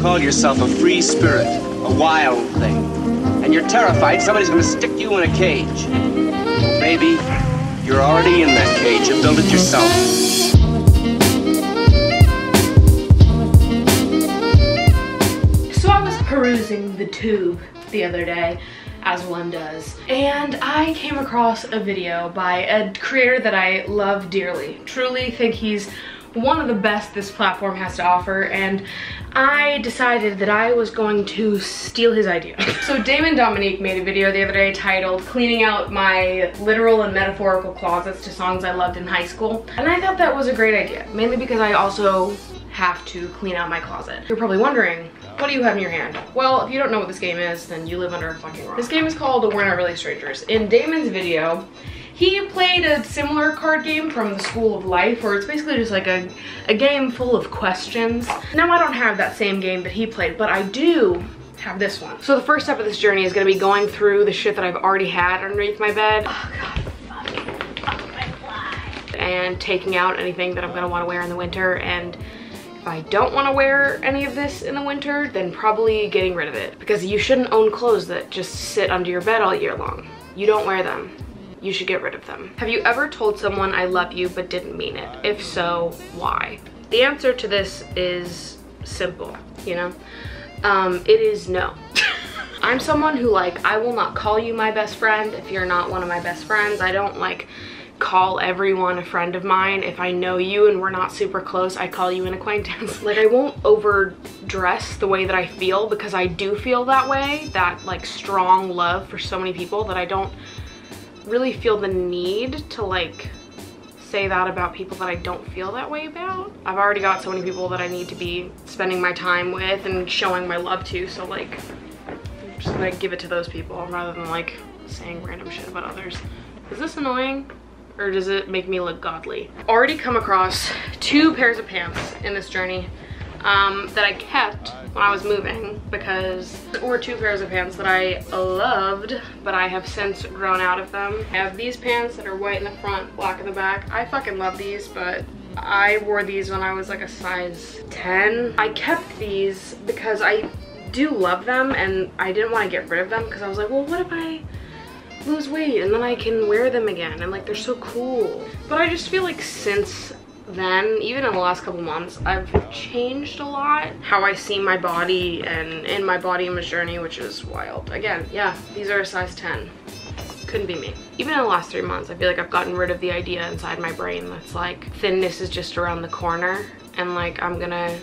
call yourself a free spirit, a wild thing. And you're terrified somebody's gonna stick you in a cage. Well, baby, you're already in that cage. You built it yourself. So I was perusing the tube the other day, as one does, and I came across a video by a creator that I love dearly. Truly think he's one of the best this platform has to offer and I decided that I was going to steal his idea. so Damon Dominique made a video the other day titled cleaning out my literal and metaphorical closets to songs I loved in high school and I thought that was a great idea mainly because I also have to clean out my closet. You're probably wondering, what do you have in your hand? Well, if you don't know what this game is, then you live under a fucking rock. This game is called We're Not Really Strangers. In Damon's video, he played a similar card game from the School of Life where it's basically just like a, a game full of questions. Now I don't have that same game that he played, but I do have this one. So the first step of this journey is gonna be going through the shit that I've already had underneath my bed. Oh God, and taking out anything that I'm gonna wanna wear in the winter and if I don't want to wear any of this in the winter, then probably getting rid of it. Because you shouldn't own clothes that just sit under your bed all year long. You don't wear them you should get rid of them. Have you ever told someone I love you but didn't mean it? If so, why? The answer to this is simple, you know? Um, it is no. I'm someone who like, I will not call you my best friend if you're not one of my best friends. I don't like call everyone a friend of mine. If I know you and we're not super close, I call you an acquaintance. like I won't overdress the way that I feel because I do feel that way, that like strong love for so many people that I don't really feel the need to like say that about people that I don't feel that way about. I've already got so many people that I need to be spending my time with and showing my love to, so like, I'm just gonna give it to those people rather than like saying random shit about others. Is this annoying? Or does it make me look godly? Already come across two pairs of pants in this journey um, that I kept when I was moving because there were two pairs of pants that I loved, but I have since grown out of them. I have these pants that are white in the front, black in the back. I fucking love these, but I wore these when I was like a size 10. I kept these because I do love them and I didn't want to get rid of them because I was like, well, what if I lose weight and then I can wear them again and like they're so cool. But I just feel like since then, even in the last couple months, I've changed a lot how I see my body and in my body image journey, which is wild. Again, yeah, these are a size 10. Couldn't be me. Even in the last three months, I feel like I've gotten rid of the idea inside my brain that's like thinness is just around the corner and like I'm gonna,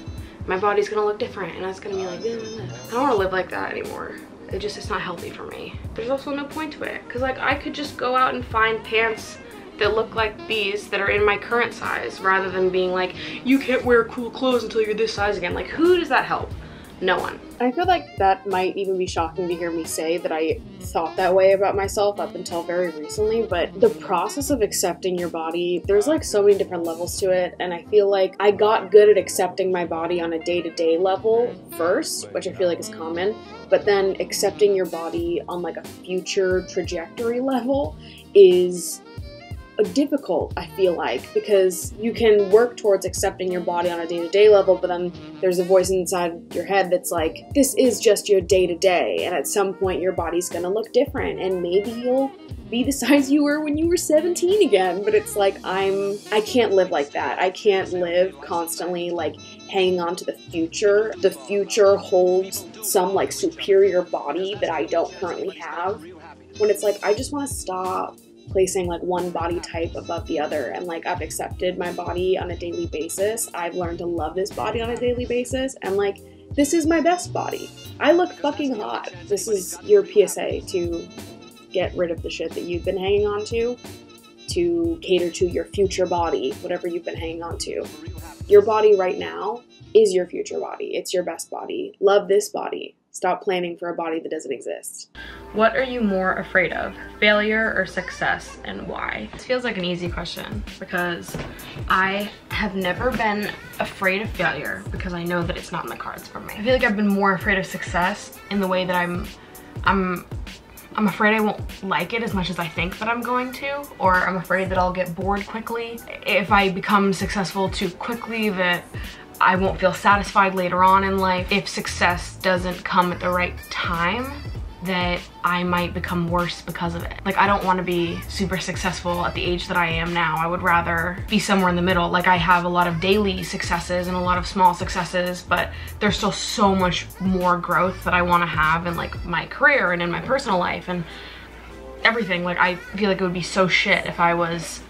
my body's gonna look different and it's gonna be like, I don't wanna live like that anymore it just it's not healthy for me there's also no point to it because like i could just go out and find pants that look like these that are in my current size rather than being like, you can't wear cool clothes until you're this size again. Like, who does that help? No one. I feel like that might even be shocking to hear me say that I thought that way about myself up until very recently, but the process of accepting your body, there's like so many different levels to it, and I feel like I got good at accepting my body on a day to day level first, which I feel like is common, but then accepting your body on like a future trajectory level is difficult, I feel like, because you can work towards accepting your body on a day to day level, but then there's a voice inside your head that's like, this is just your day to day, and at some point your body's gonna look different, and maybe you'll be the size you were when you were 17 again. But it's like, I'm, I can't live like that. I can't live constantly like hanging on to the future. The future holds some like superior body that I don't currently have. When it's like, I just wanna stop placing like one body type above the other and like I've accepted my body on a daily basis. I've learned to love this body on a daily basis and like this is my best body. I look fucking hot. This is your PSA to get rid of the shit that you've been hanging on to to cater to your future body, whatever you've been hanging on to. Your body right now is your future body. It's your best body. Love this body. Stop planning for a body that doesn't exist. What are you more afraid of, failure or success, and why? This feels like an easy question because I have never been afraid of failure because I know that it's not in the cards for me. I feel like I've been more afraid of success in the way that I'm, I'm I'm afraid I won't like it as much as I think that I'm going to, or I'm afraid that I'll get bored quickly. If I become successful too quickly, that I won't feel satisfied later on in life. If success doesn't come at the right time, that I might become worse because of it. Like I don't want to be super successful at the age that I am now. I would rather be somewhere in the middle. Like I have a lot of daily successes and a lot of small successes, but there's still so much more growth that I want to have in like my career and in my personal life and everything. Like I feel like it would be so shit if I was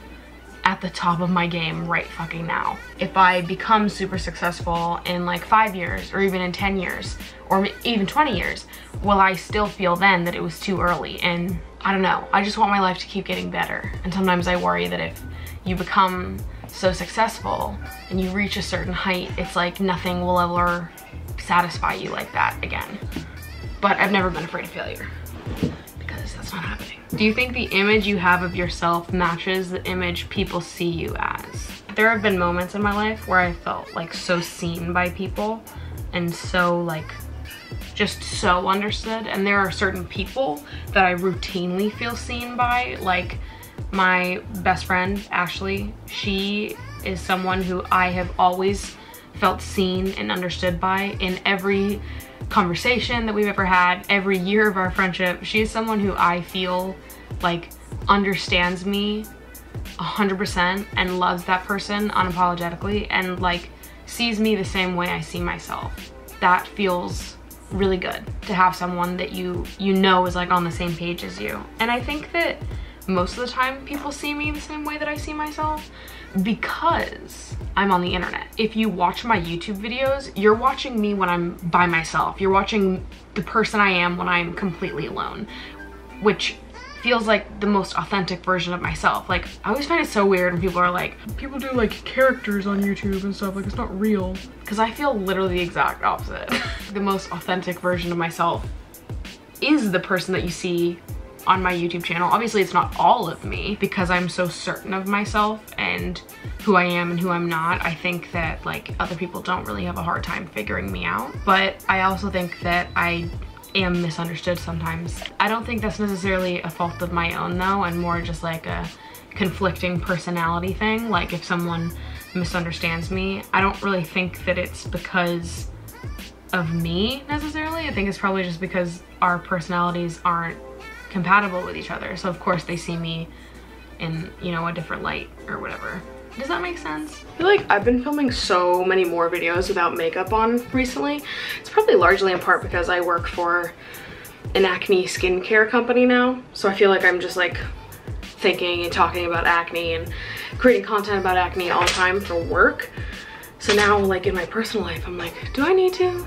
at the top of my game right fucking now. If I become super successful in like five years or even in 10 years or even 20 years, will I still feel then that it was too early? And I don't know, I just want my life to keep getting better. And sometimes I worry that if you become so successful and you reach a certain height, it's like nothing will ever satisfy you like that again. But I've never been afraid of failure that's not happening. Do you think the image you have of yourself matches the image people see you as? There have been moments in my life where I felt like so seen by people and so like just so understood and there are certain people that I routinely feel seen by like my best friend Ashley she is someone who I have always felt seen and understood by in every conversation that we've ever had, every year of our friendship. She is someone who I feel like understands me 100% and loves that person unapologetically and like sees me the same way I see myself. That feels really good to have someone that you you know is like on the same page as you. And I think that most of the time people see me the same way that I see myself because I'm on the internet. If you watch my YouTube videos, you're watching me when I'm by myself. You're watching the person I am when I'm completely alone, which feels like the most authentic version of myself. Like, I always find it so weird when people are like, people do like characters on YouTube and stuff, like it's not real. Because I feel literally the exact opposite. the most authentic version of myself is the person that you see on my YouTube channel. Obviously it's not all of me because I'm so certain of myself and who I am and who I'm not. I think that like other people don't really have a hard time figuring me out. But I also think that I am misunderstood sometimes. I don't think that's necessarily a fault of my own though and more just like a conflicting personality thing. Like if someone misunderstands me, I don't really think that it's because of me necessarily. I think it's probably just because our personalities aren't compatible with each other. So of course they see me in, you know, a different light or whatever. Does that make sense? I feel like I've been filming so many more videos without makeup on recently. It's probably largely in part because I work for an acne skincare company now. So I feel like I'm just like thinking and talking about acne and creating content about acne all the time for work. So now like in my personal life, I'm like, do I need to?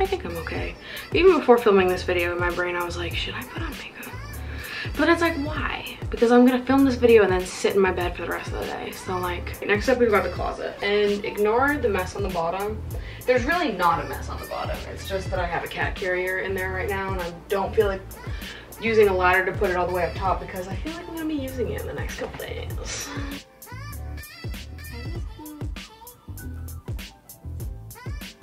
I think I'm okay. Even before filming this video in my brain, I was like, should I put on makeup? But it's like, why? Because I'm gonna film this video and then sit in my bed for the rest of the day. So like, next up we've got the closet. And ignore the mess on the bottom. There's really not a mess on the bottom. It's just that I have a cat carrier in there right now and I don't feel like using a ladder to put it all the way up top because I feel like I'm gonna be using it in the next couple days.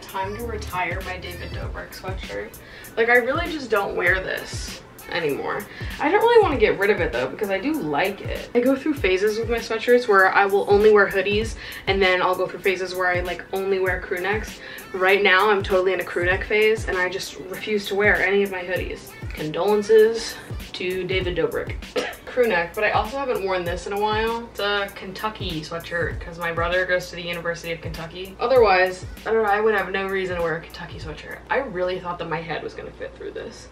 Time to retire my David Dobrik sweatshirt. Like I really just don't wear this anymore. I don't really want to get rid of it though because I do like it. I go through phases with my sweatshirts where I will only wear hoodies and then I'll go through phases where I like only wear crew necks. Right now I'm totally in a crew neck phase and I just refuse to wear any of my hoodies. Condolences to David Dobrik. crew neck, but I also haven't worn this in a while. It's a Kentucky sweatshirt because my brother goes to the University of Kentucky. Otherwise, I don't know, I would have no reason to wear a Kentucky sweatshirt. I really thought that my head was gonna fit through this.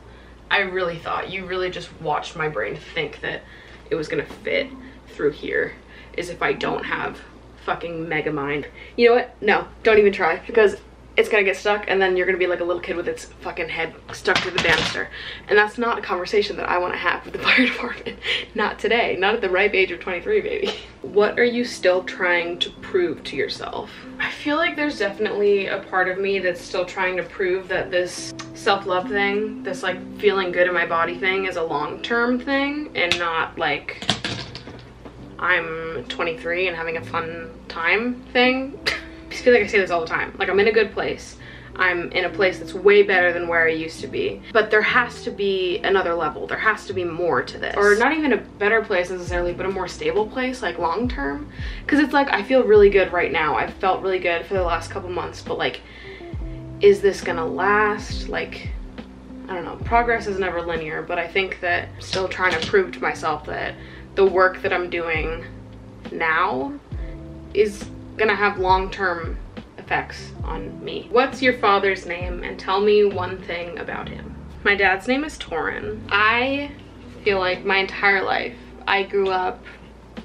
I really thought, you really just watched my brain think that it was gonna fit through here is if I don't have fucking Megamind. You know what? No, don't even try because it's gonna get stuck and then you're gonna be like a little kid with its fucking head stuck to the banister. And that's not a conversation that I wanna have with the fire department. not today, not at the ripe age of 23, baby. What are you still trying to prove to yourself? I feel like there's definitely a part of me that's still trying to prove that this self-love thing, this like feeling good in my body thing is a long-term thing and not like I'm 23 and having a fun time thing. Feel like I say this all the time. Like I'm in a good place. I'm in a place that's way better than where I used to be. But there has to be another level. There has to be more to this. Or not even a better place necessarily, but a more stable place, like long term. Because it's like, I feel really good right now. I've felt really good for the last couple months, but like, is this gonna last? Like, I don't know. Progress is never linear, but I think that I'm still trying to prove to myself that the work that I'm doing now is gonna have long-term effects on me. What's your father's name and tell me one thing about him? My dad's name is Torin. I feel like my entire life I grew up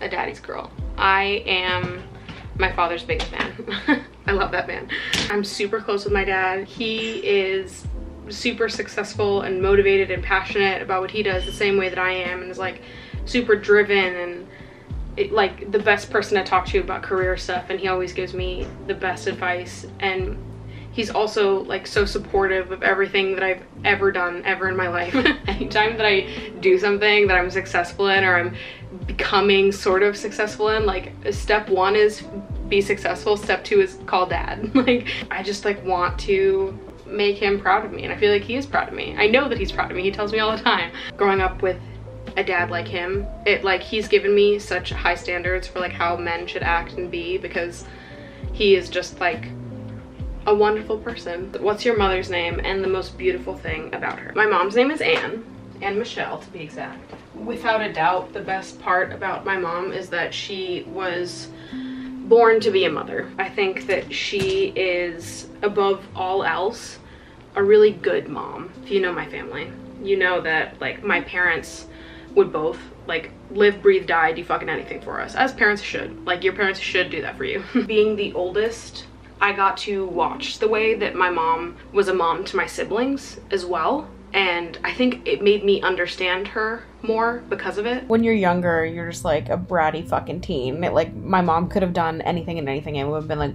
a daddy's girl. I am my father's biggest fan. I love that man. I'm super close with my dad. He is super successful and motivated and passionate about what he does the same way that I am and is like super driven and it, like the best person to talk to about career stuff and he always gives me the best advice and he's also like so supportive of everything that I've ever done ever in my life. Anytime that I do something that I'm successful in or I'm becoming sort of successful in, like step one is be successful, step two is call dad. like I just like want to make him proud of me and I feel like he is proud of me. I know that he's proud of me. He tells me all the time. Growing up with a dad like him. It like he's given me such high standards for like how men should act and be because he is just like a wonderful person. What's your mother's name and the most beautiful thing about her? My mom's name is Anne, Anne Michelle to be exact. Without a doubt, the best part about my mom is that she was born to be a mother. I think that she is above all else a really good mom. If you know my family, you know that like my parents would both like live, breathe, die, do fucking anything for us, as parents should. Like your parents should do that for you. Being the oldest, I got to watch the way that my mom was a mom to my siblings as well. And I think it made me understand her more because of it. When you're younger, you're just like a bratty fucking teen. It, like my mom could have done anything and anything and would have been like,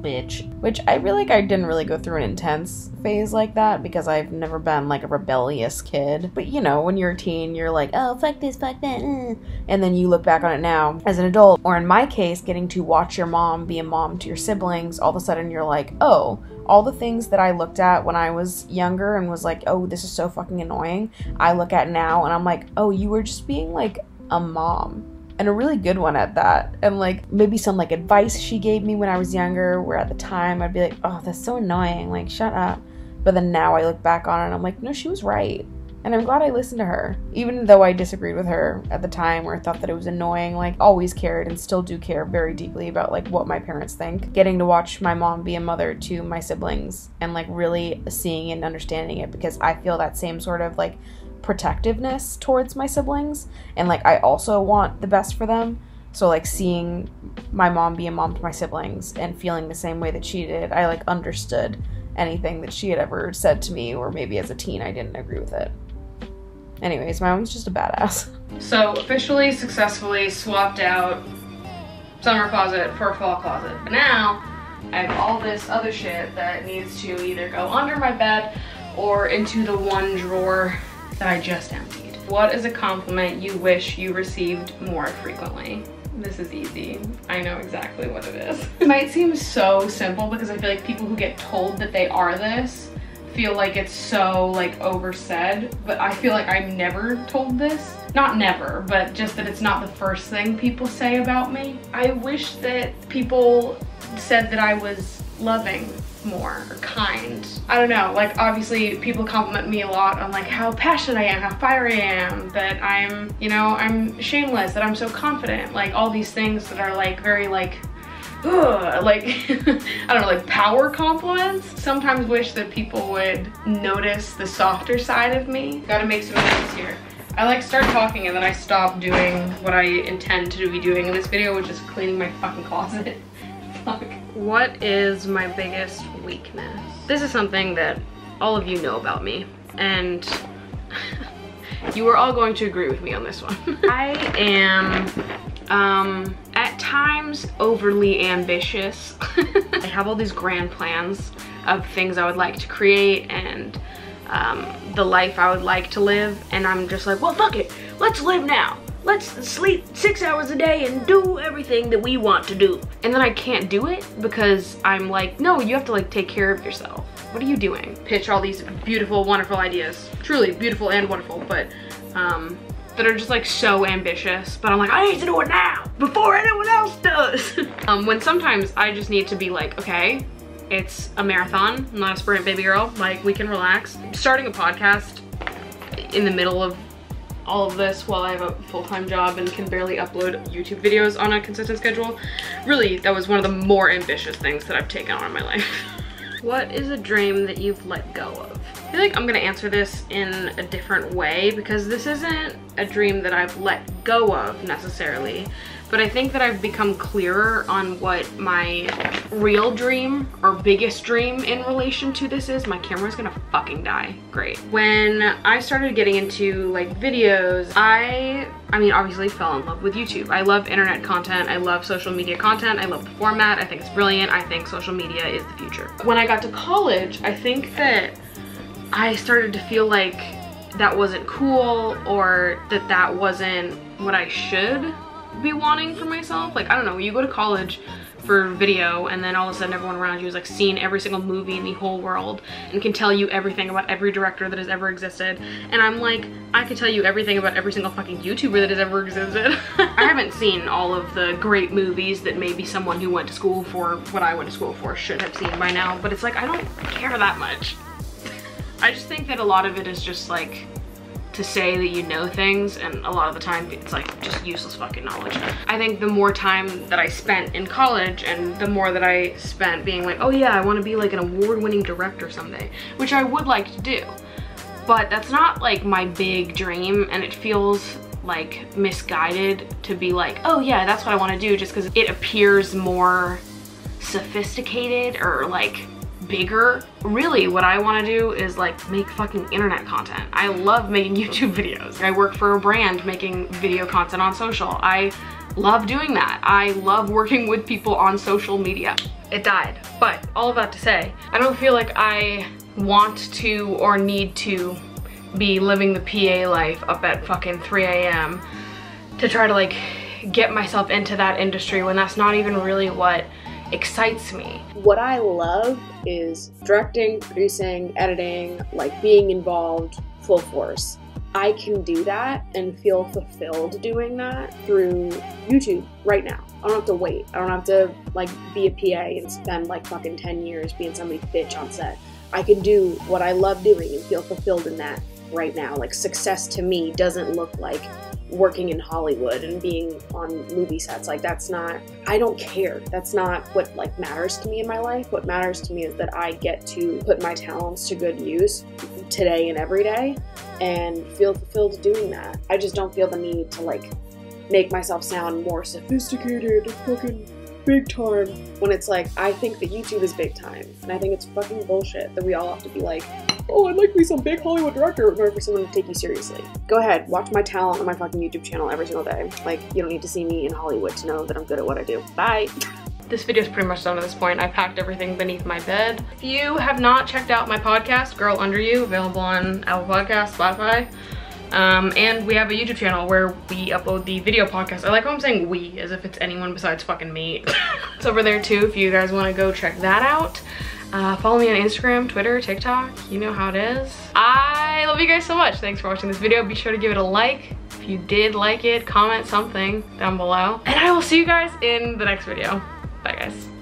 bitch. Which I feel like I didn't really go through an intense phase like that because I've never been like a rebellious kid. But you know, when you're a teen, you're like, oh, fuck this, fuck that. Uh. And then you look back on it now as an adult, or in my case, getting to watch your mom be a mom to your siblings, all of a sudden you're like, oh, all the things that I looked at when I was younger and was like, oh, this is so fucking annoying, I look at now and I'm like, oh, you were just being like a mom and a really good one at that. And like maybe some like advice she gave me when I was younger, where at the time I'd be like, oh, that's so annoying, like shut up. But then now I look back on it and I'm like, no, she was right. And I'm glad I listened to her. Even though I disagreed with her at the time or thought that it was annoying, like always cared and still do care very deeply about like what my parents think. Getting to watch my mom be a mother to my siblings and like really seeing and understanding it because I feel that same sort of like protectiveness towards my siblings and like I also want the best for them. So like seeing my mom be a mom to my siblings and feeling the same way that she did, I like understood anything that she had ever said to me or maybe as a teen I didn't agree with it. Anyways, my mom's just a badass. So officially successfully swapped out summer closet for fall closet. But now I have all this other shit that needs to either go under my bed or into the one drawer that I just emptied. What is a compliment you wish you received more frequently? This is easy. I know exactly what it is. it might seem so simple because I feel like people who get told that they are this feel like it's so like oversaid, but I feel like I'm never told this. Not never, but just that it's not the first thing people say about me. I wish that people said that I was loving more or kind. I don't know, like obviously people compliment me a lot on like how passionate I am, how fiery I am, that I'm, you know, I'm shameless, that I'm so confident, like all these things that are like very like Ugh, like, I don't know, like power compliments. Sometimes wish that people would notice the softer side of me. Gotta make some notes here. I like start talking and then I stop doing what I intend to be doing in this video, which is cleaning my fucking closet. Fuck. What is my biggest weakness? This is something that all of you know about me and you are all going to agree with me on this one. I am um, at times overly ambitious. I have all these grand plans of things I would like to create and um, the life I would like to live and I'm just like, well fuck it, let's live now. Let's sleep six hours a day and do everything that we want to do. And then I can't do it because I'm like, no, you have to like take care of yourself. What are you doing? Pitch all these beautiful, wonderful ideas. Truly beautiful and wonderful, but um, that are just like so ambitious, but I'm like, I need to do it now before anyone else does. um, when sometimes I just need to be like, okay, it's a marathon, not a sprint, baby girl. Like, we can relax. Starting a podcast in the middle of all of this while I have a full-time job and can barely upload YouTube videos on a consistent schedule. Really, that was one of the more ambitious things that I've taken on in my life. what is a dream that you've let go of? I feel like I'm gonna answer this in a different way because this isn't a dream that I've let go of necessarily but I think that I've become clearer on what my real dream or biggest dream in relation to this is. My camera's gonna fucking die. Great. When I started getting into like videos, I, I mean, obviously fell in love with YouTube. I love internet content. I love social media content. I love the format. I think it's brilliant. I think social media is the future. When I got to college, I think that I started to feel like that wasn't cool or that that wasn't what I should be wanting for myself. Like, I don't know, you go to college for video and then all of a sudden everyone around you is like seen every single movie in the whole world and can tell you everything about every director that has ever existed. And I'm like, I could tell you everything about every single fucking YouTuber that has ever existed. I haven't seen all of the great movies that maybe someone who went to school for what I went to school for should have seen by now, but it's like, I don't care that much. I just think that a lot of it is just like to say that you know things and a lot of the time it's like just useless fucking knowledge. I think the more time that I spent in college and the more that I spent being like, oh yeah, I want to be like an award-winning director someday, which I would like to do. But that's not like my big dream and it feels like misguided to be like, oh yeah, that's what I want to do just because it appears more sophisticated or like Mm-hmm. bigger. Really, what I want to do is like make fucking internet content. I love making YouTube videos. I work for a brand making video content on social. I love doing that. I love working with people on social media. It died. But all of that to say, I don't feel like I want to or need to be living the PA life up at fucking 3 a.m. to try to like get myself into that industry when that's not even really what excites me. What I love is directing, producing, editing, like being involved full force. I can do that and feel fulfilled doing that through YouTube right now. I don't have to wait. I don't have to like be a PA and spend like fucking 10 years being somebody's bitch on set. I can do what I love doing and feel fulfilled in that right now. Like success to me doesn't look like working in Hollywood and being on movie sets. Like that's not I don't care. That's not what like matters to me in my life. What matters to me is that I get to put my talents to good use today and every day and feel fulfilled doing that. I just don't feel the need to like make myself sound more sophisticated, fucking big time when it's like I think that YouTube is big time and I think it's fucking bullshit that we all have to be like oh, I'd like to be some big Hollywood director in order for someone to take you seriously. Go ahead, watch my talent on my fucking YouTube channel every single day. Like, you don't need to see me in Hollywood to know that I'm good at what I do. Bye. This video is pretty much done at this point. I packed everything beneath my bed. If you have not checked out my podcast, Girl Under You, available on Apple Podcasts, Spotify, um, and we have a YouTube channel where we upload the video podcast. I like how I'm saying we, as if it's anyone besides fucking me. it's over there too if you guys want to go check that out. Uh, follow me on Instagram, Twitter, TikTok. You know how it is. I love you guys so much. Thanks for watching this video. Be sure to give it a like. If you did like it, comment something down below. And I will see you guys in the next video. Bye guys.